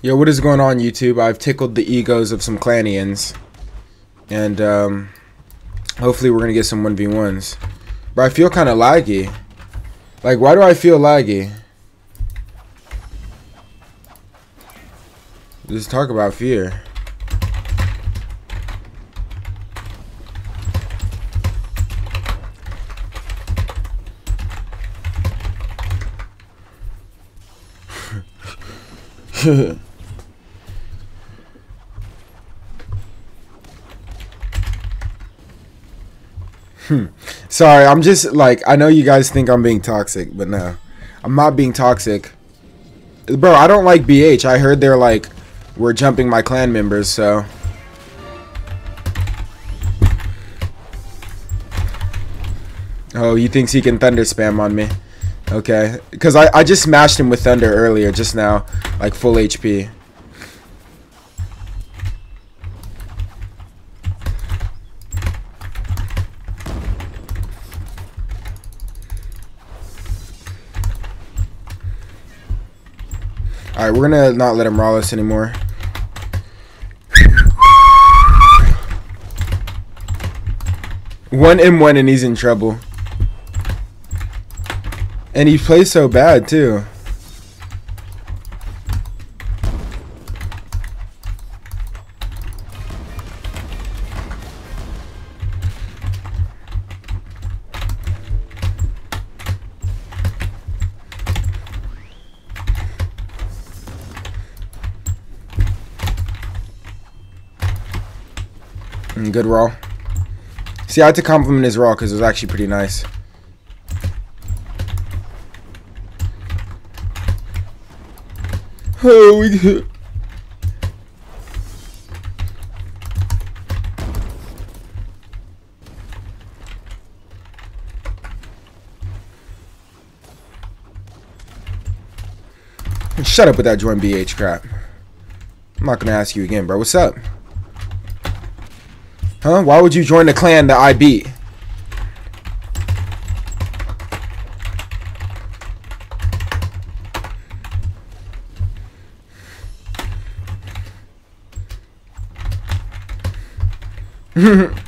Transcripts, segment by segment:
Yo, what is going on, YouTube? I've tickled the egos of some Clanians. And, um, hopefully we're gonna get some 1v1s. But I feel kind of laggy. Like, why do I feel laggy? Just talk about fear. Hmm. Sorry, I'm just like I know you guys think I'm being toxic, but no. I'm not being toxic. Bro, I don't like BH. I heard they're like we're jumping my clan members, so Oh, he thinks he can thunder spam on me. Okay. Because I, I just smashed him with thunder earlier, just now. Like full HP. Alright, we're gonna not let him roll us anymore. One M1 and he's in trouble. And he plays so bad too. Mm, good raw. See, I had to compliment his raw because it was actually pretty nice. Oh, we Shut up with that join BH crap. I'm not gonna ask you again, bro. What's up? Huh? Why would you join the clan that I beat?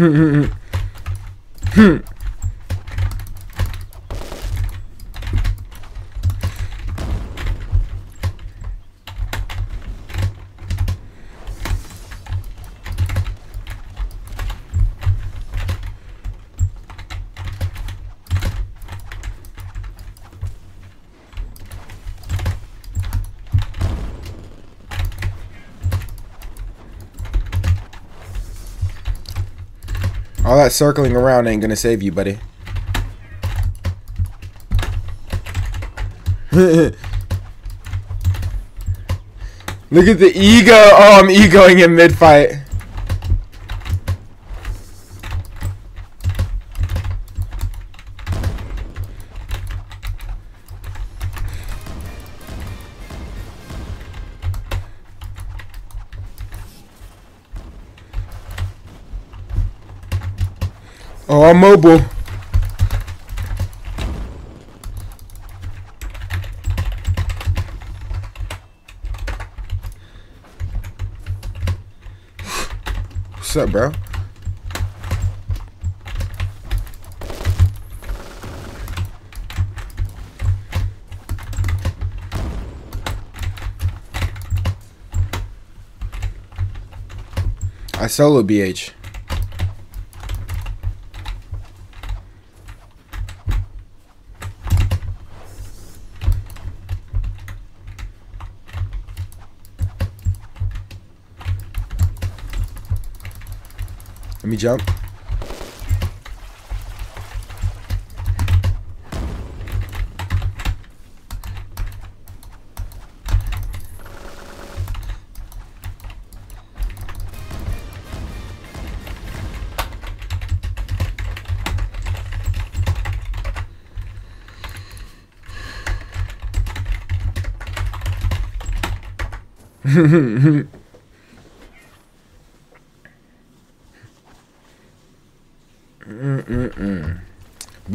Mm-hmm. All that circling around ain't gonna save you, buddy. Look at the ego. Oh, I'm egoing in mid-fight. Oh, I'm mobile. What's up, bro? I solo BH. Let me jump.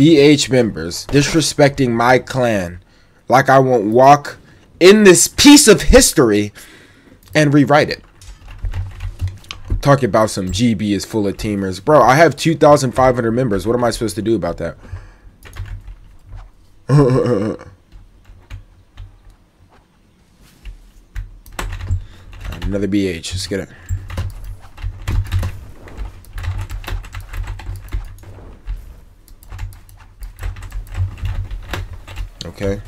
BH members disrespecting my clan like I won't walk in this piece of history and rewrite it. Talking about some GB is full of teamers. Bro, I have 2,500 members. What am I supposed to do about that? Another BH. Let's get it. Okay.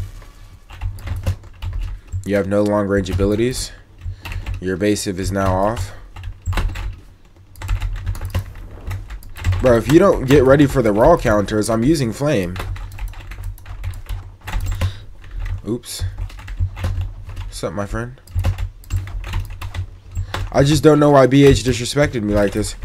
You have no long range abilities. Your evasive is now off. Bro, if you don't get ready for the raw counters, I'm using flame. Oops. What's up, my friend? I just don't know why BH disrespected me like this.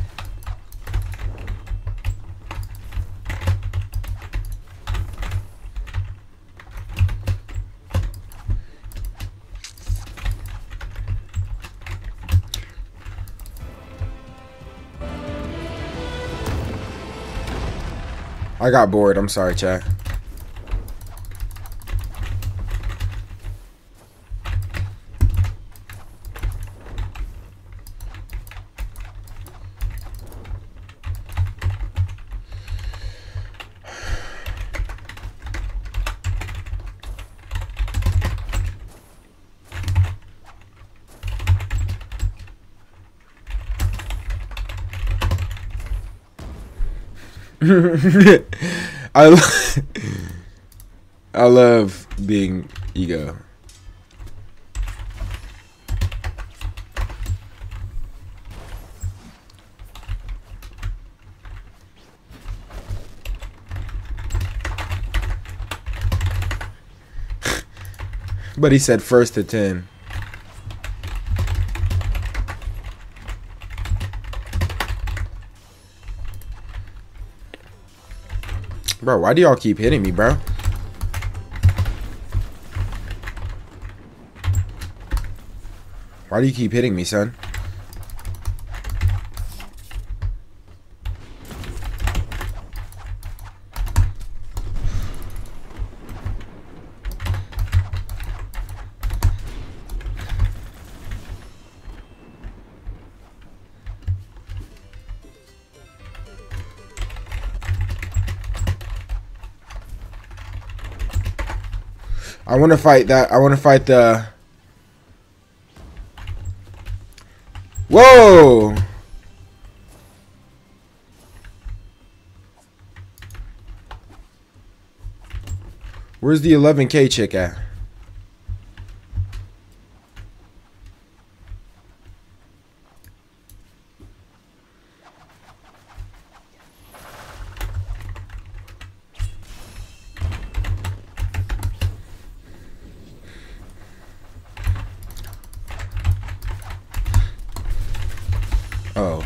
I got bored. I'm sorry, chat. I lo I love being ego. but he said first to 10. Bro, why do y'all keep hitting me, bro? Why do you keep hitting me, son? I want to fight that. I want to fight the. Whoa! Where's the 11k chick at? Oh.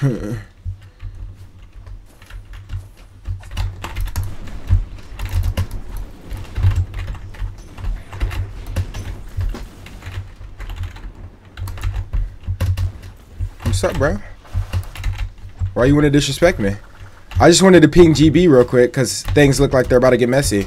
What's up, bro? Why you want to disrespect me? I just wanted to ping GB real quick because things look like they're about to get messy.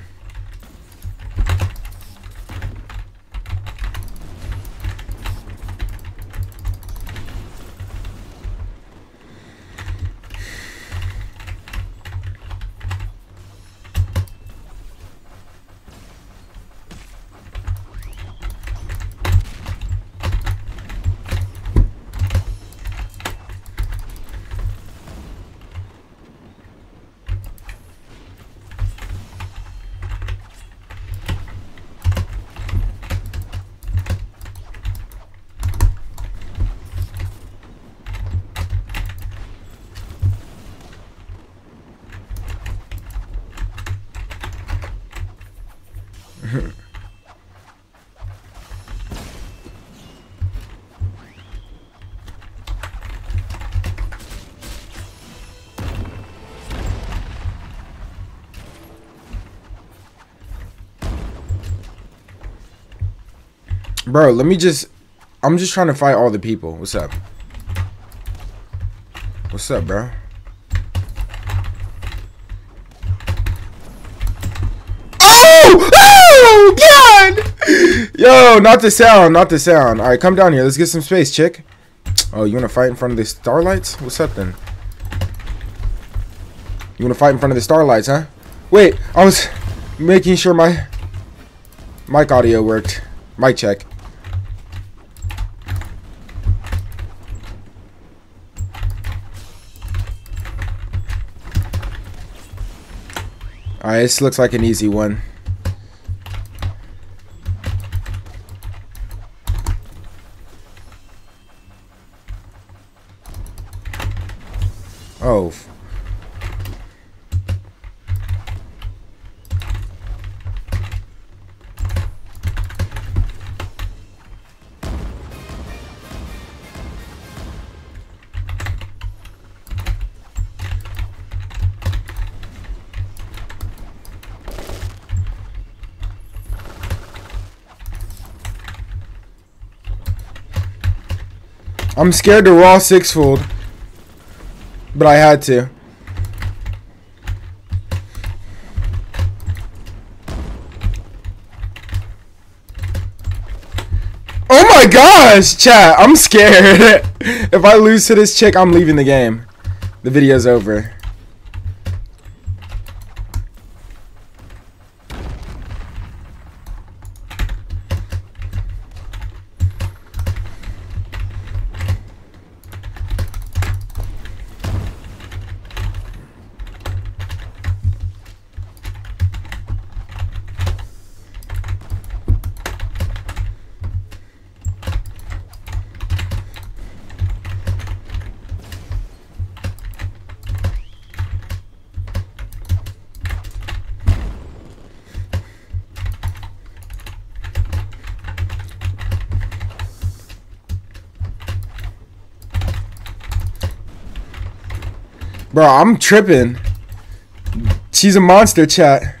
Bro, let me just... I'm just trying to fight all the people. What's up? What's up, bro? Oh! Oh, God! Yo, not the sound, not the sound. All right, come down here. Let's get some space, chick. Oh, you want to fight in front of the starlights? What's up, then? You want to fight in front of the starlights, huh? Wait, I was making sure my mic audio worked. Mic check. Alright, this looks like an easy one. Oh. I'm scared to raw six fold. But I had to. Oh my gosh, chat, I'm scared. if I lose to this chick, I'm leaving the game. The video's over. Bro, I'm tripping. She's a monster, chat.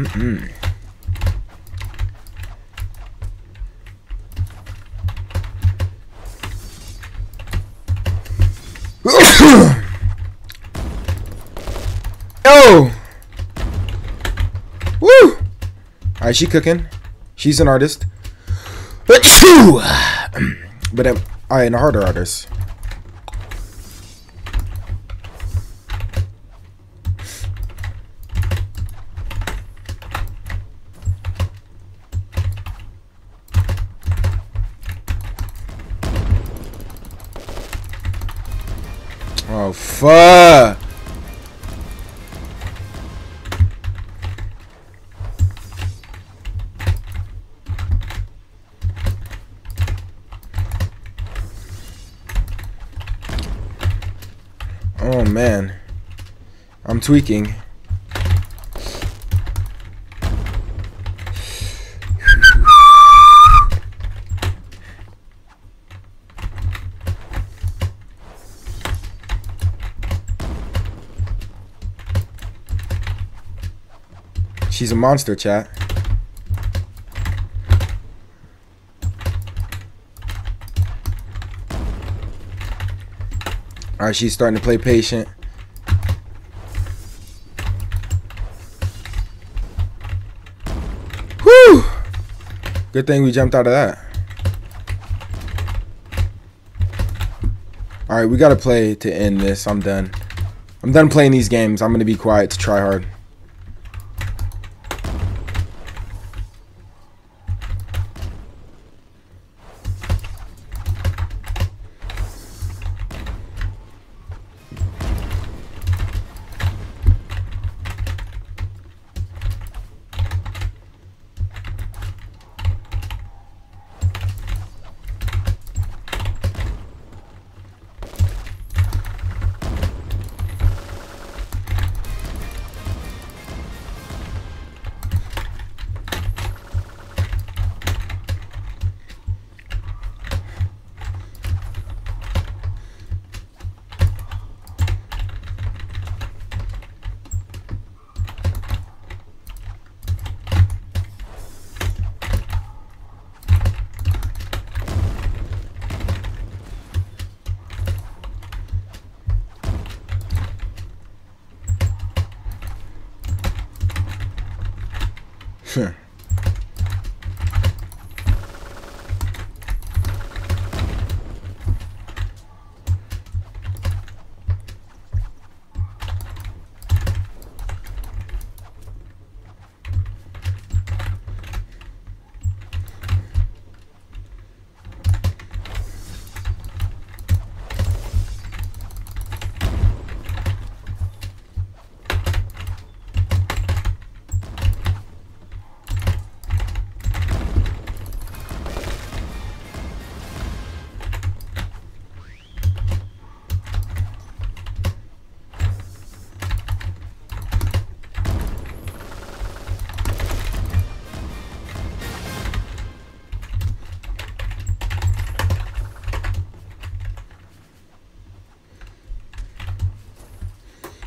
Mm-mm. Yo! She cooking. She's an artist. but um, alright, and a harder artist. Oh fuck! Oh man. I'm tweaking. Monster, chat. Alright, she's starting to play patient. Whew! Good thing we jumped out of that. Alright, we gotta play to end this. I'm done. I'm done playing these games. I'm gonna be quiet to try hard.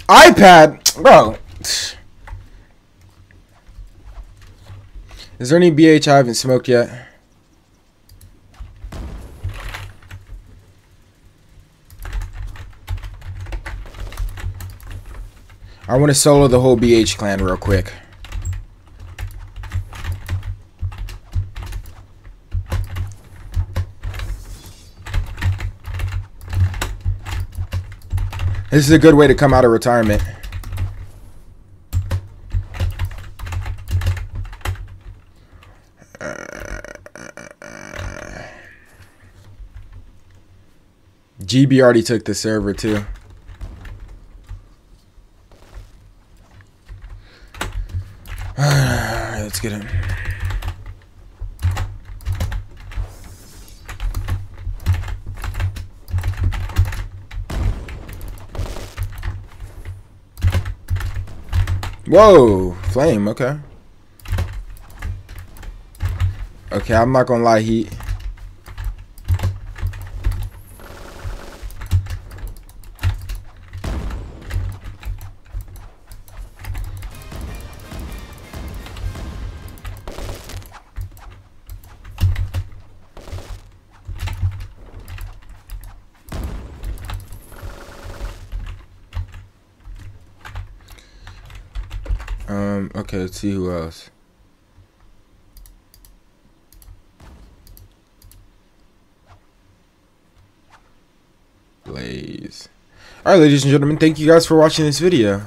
iPad, bro. Is there any BH I haven't smoked yet? I want to solo the whole BH clan real quick. This is a good way to come out of retirement. Uh, GB already took the server too. Let's get him. Whoa, flame, okay. Okay, I'm not gonna lie, heat. Um, okay, let's see who else. Blaze. Alright, ladies and gentlemen, thank you guys for watching this video.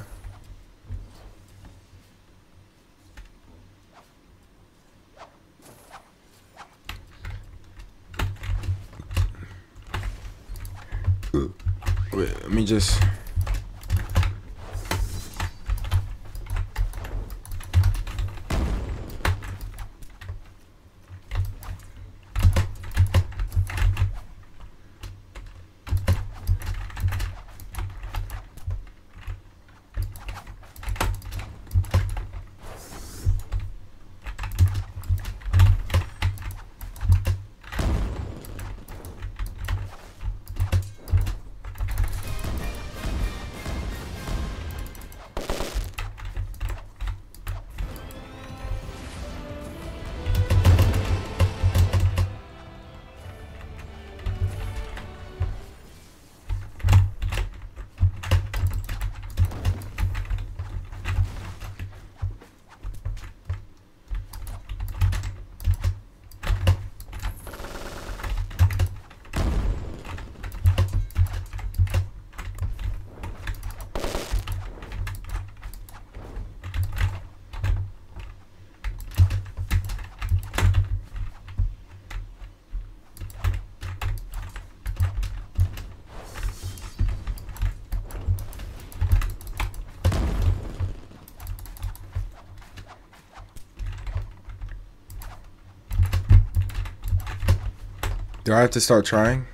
Do I have to start trying?